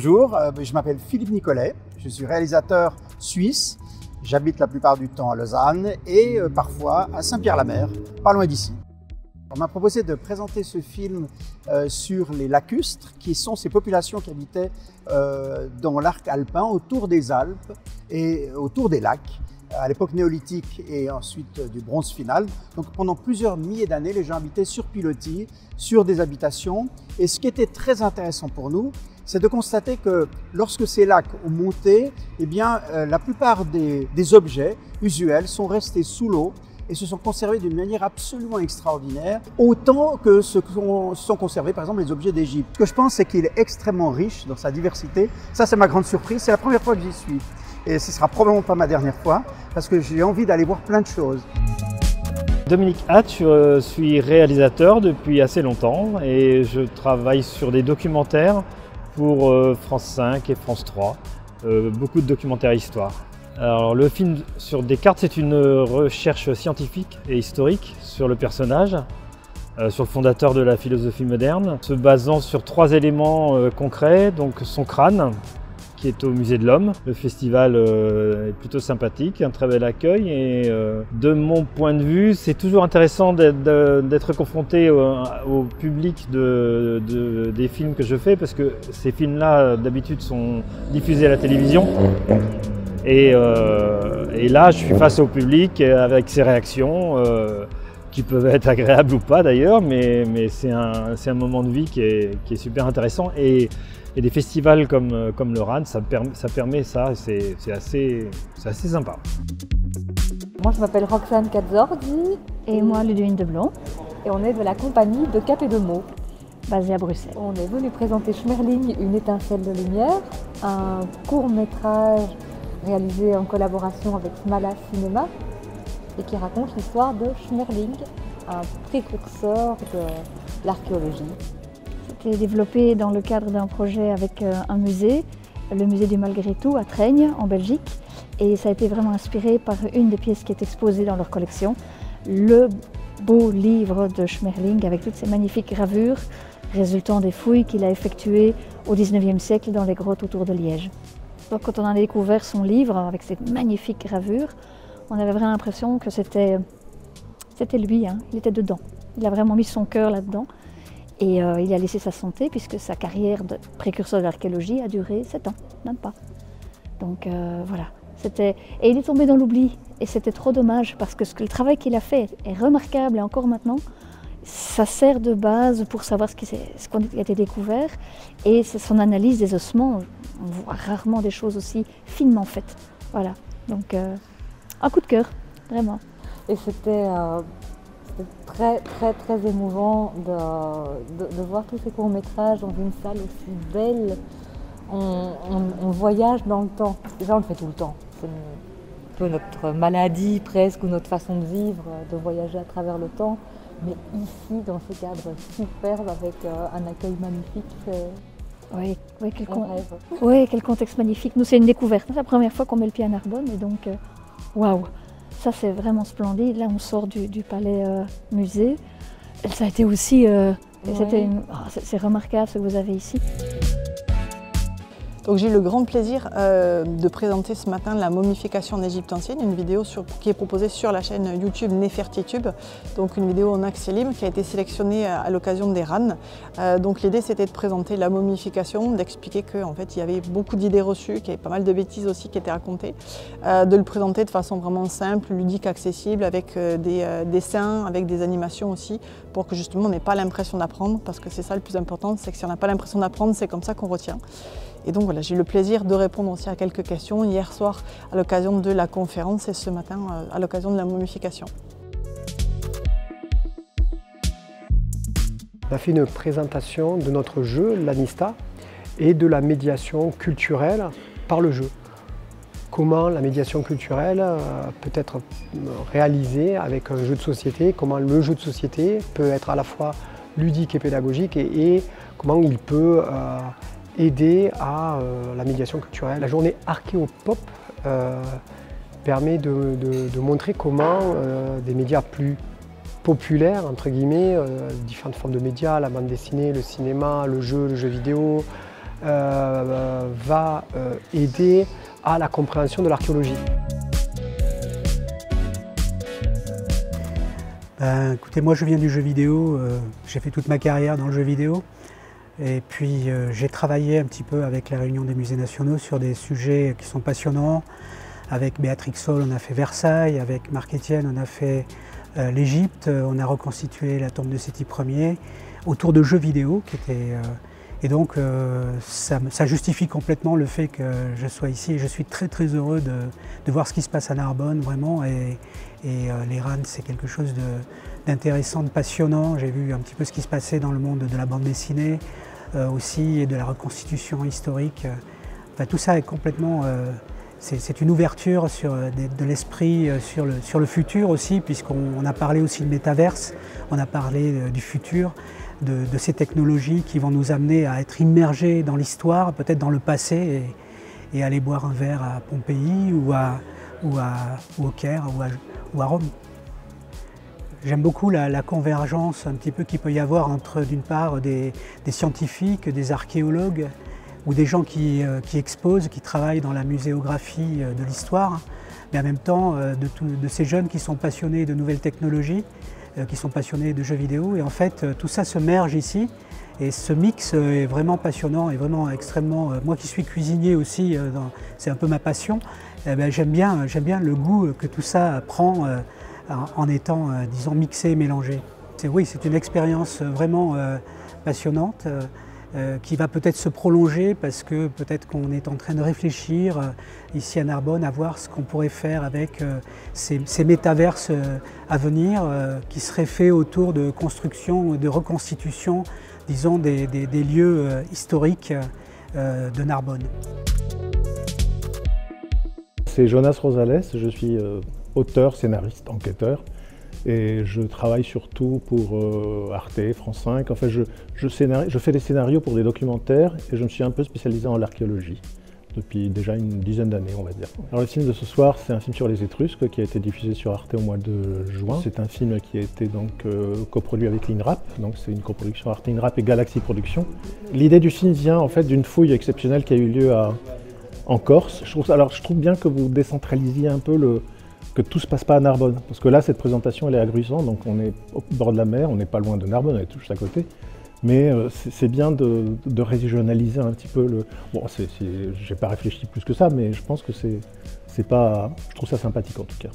Bonjour, euh, je m'appelle Philippe Nicolet, je suis réalisateur suisse. J'habite la plupart du temps à Lausanne et euh, parfois à Saint-Pierre-la-Mer, pas loin d'ici. On m'a proposé de présenter ce film euh, sur les lacustres, qui sont ces populations qui habitaient dans l'arc alpin, autour des Alpes et autour des lacs à l'époque néolithique et ensuite du bronze final. Donc pendant plusieurs milliers d'années, les gens habitaient sur pilotis, sur des habitations. Et ce qui était très intéressant pour nous, c'est de constater que lorsque ces lacs ont monté, eh bien, euh, la plupart des, des objets usuels sont restés sous l'eau et se sont conservés d'une manière absolument extraordinaire, autant que ce que sont conservés par exemple les objets d'Égypte. Ce que je pense, c'est qu'il est extrêmement riche dans sa diversité. Ça, c'est ma grande surprise. C'est la première fois que j'y suis. Et ce sera probablement pas ma dernière fois, parce que j'ai envie d'aller voir plein de choses. Dominique Hatt, je suis réalisateur depuis assez longtemps et je travaille sur des documentaires pour euh, France 5 et France 3, euh, beaucoup de documentaires histoire. Alors, le film sur Descartes, c'est une recherche scientifique et historique sur le personnage, euh, sur le fondateur de la philosophie moderne, se basant sur trois éléments concrets, donc son crâne, qui est au Musée de l'Homme. Le festival euh, est plutôt sympathique, un très bel accueil et euh, de mon point de vue, c'est toujours intéressant d'être confronté au, public de, des films que je fais parce que ces films-là, d'habitude, sont diffusés à la télévision. Et, euh, là, je suis face au public avec ses réactions qui peuvent être agréables ou pas d'ailleurs, mais, c'est un, moment de vie qui est, super intéressant. Et des festivals comme, euh, comme le RAN, ça, permet ça, permet ça c'est assez, assez sympa. Moi je m'appelle Roxane Cazzordi. Et moi Ludwine Deblon. Et on est de la compagnie de Cap et de Mots. Basée à Bruxelles. On est venu présenter Schmerling, une étincelle de lumière, un court métrage réalisé en collaboration avec Smala Cinéma et qui raconte l'histoire de Schmerling, un précurseur de l'archéologie été développé dans le cadre d'un projet avec euh, un musée, le musée du Malgré tout à Traigne en Belgique. Et ça a été vraiment inspiré par une des pièces qui est exposée dans leur collection, le beau livre de Schmerling avec toutes ces magnifiques gravures résultant des fouilles qu'il a effectuées au XIXe siècle dans les grottes autour de Liège. Donc quand on a découvert son livre avec ces magnifiques gravures, on avait vraiment l'impression que c'était lui, hein. il était dedans. Il a vraiment mis son cœur là-dedans. Et euh, il a laissé sa santé puisque sa carrière de précurseur de l'archéologie a duré 7 ans, même pas. Donc euh, voilà. Et il est tombé dans l'oubli. Et c'était trop dommage parce que, le travail qu'il a fait est remarquable et encore maintenant, ça sert de base pour savoir ce qui, a été découvert. Et son analyse des ossements. On voit rarement des choses aussi finement faites. Voilà. Donc euh, un coup de cœur, vraiment. Et c'était très très très émouvant de, voir tous ces courts-métrages dans une salle aussi belle. On, voyage dans le temps. Déjà, on le fait tout le temps. C'est un peu notre maladie presque ou notre façon de vivre, de voyager à travers le temps. Mais ici, dans ce cadre superbe, avec euh, un accueil magnifique, c'est... Oui, oui, quel, oui, quel contexte magnifique. Nous, c'est une découverte. C'est la première fois qu'on met le pied à Narbonne et donc, euh, waouh! Ça, c'est vraiment splendide. Là, on sort du, palais euh, musée. ça a été aussi... Euh, ah, c'est remarquable ce que vous avez ici j'ai eu le grand plaisir euh, de présenter ce matin la momification en Égypte ancienne, une vidéo qui est proposée sur la chaîne YouTube Nefertitube, donc une vidéo en accès qui a été sélectionnée à, l'occasion des RAN. Euh, donc l'idée c'était de présenter la momification, d'expliquer qu'en fait il y avait beaucoup d'idées reçues, qu'il y avait pas mal de bêtises aussi qui étaient racontées, euh, de le présenter de façon vraiment simple, ludique, accessible, avec des dessins, avec des animations aussi, pour que justement on n'ait pas l'impression d'apprendre, parce que c'est ça le plus important, c'est que si on n'a pas l'impression d'apprendre, c'est comme ça qu'on retient. Et donc voilà, j'ai eu le plaisir de répondre aussi à quelques questions hier soir à l'occasion de la conférence et ce matin euh, à l'occasion de la momification. On a fait une présentation de notre jeu, l'Anista, et de la médiation culturelle par le jeu. Comment la médiation culturelle euh, peut être réalisée avec un jeu de société, comment le jeu de société peut être à la fois ludique et pédagogique et, comment il peut euh, aider à euh, la médiation culturelle. La journée Archéopop euh, permet de, montrer comment euh, des médias plus populaires, entre guillemets, différentes formes de médias, la bande dessinée, le cinéma, le jeu, le jeu vidéo, va aider à la compréhension de l'archéologie. Ben, écoutez, moi je viens du jeu vidéo, j'ai fait toute ma carrière dans le jeu vidéo. Et puis euh, j'ai travaillé un petit peu avec la Réunion des musées nationaux sur des sujets qui sont passionnants. Avec Béatrix Saul, on a fait Versailles, avec Marc Etienne, on a fait euh, l'Égypte, on a reconstitué la tombe de Séti Ier autour de jeux vidéo qui étaient. Euh, et donc ça, justifie complètement le fait que je sois ici je suis très très heureux de, voir ce qui se passe à Narbonne vraiment. Et, les RAN, c'est quelque chose d'intéressant, de, passionnant. J'ai vu un petit peu ce qui se passait dans le monde de la bande dessinée, euh, aussi et de la reconstitution historique. tout ça est complètement. Euh, c'est une ouverture sur, euh, de, l'esprit sur le, sur le futur aussi, puisqu'on a parlé aussi de métaverse, on a parlé du futur, de, ces technologies qui vont nous amener à être immergés dans l'histoire, peut-être dans le passé, et, aller boire un verre à Pompéi ou, à, ou, à, au Caire ou à, ou à Rome. J'aime beaucoup la, convergence un petit peu qu'il peut y avoir entre d'une part des, scientifiques, des archéologues ou des gens euh, qui, exposent, qui travaillent dans la muséographie euh, de l'histoire, mais en même temps euh, de, ces jeunes qui sont passionnés de nouvelles technologies, qui sont passionnés de jeux vidéo. Et en fait, tout ça se merge ici. Et ce mix est vraiment passionnant et vraiment extrêmement. Moi qui suis cuisinier aussi, c'est un peu ma passion. Eh ben, j'aime bien, bien le goût que tout ça prend en étant, euh, disons, mixé, mélangé. Oui, c'est une expérience vraiment euh, passionnante. Euh, qui va peut-être se prolonger parce que peut-être qu'on est en train de réfléchir ici à Narbonne à voir ce qu'on pourrait faire avec ces, métaverses à venir qui seraient faits autour de construction, de reconstitution, disons, des lieux historiques de Narbonne. C'est Jonas Rosales, je suis auteur, scénariste, enquêteur. Et je travaille surtout pour euh, Arte, France 5. En fait, je, je, je, fais des scénarios pour des documentaires et je me suis un peu spécialisé en archéologie depuis déjà une dizaine d'années, on va dire. Alors le film de ce soir, c'est un film sur les Étrusques qui a été diffusé sur Arte au mois de juin. C'est un film qui a été donc euh, coproduit avec l'INRAP, donc c'est une coproduction Arte INRAP et Galaxy Productions. L'idée du film vient en fait d'une fouille exceptionnelle qui a eu lieu en Corse. Alors je trouve bien que vous décentralisiez un peu le, que tout se passe pas à Narbonne. Parce que là, cette présentation, elle est agressante, donc on est au bord de la mer, on n'est pas loin de Narbonne, on est tout juste à côté. Mais euh, c'est bien de, régionaliser un petit peu le. Bon, j'ai pas réfléchi plus que ça, mais je pense que c'est pas. Je trouve ça sympathique en tout cas.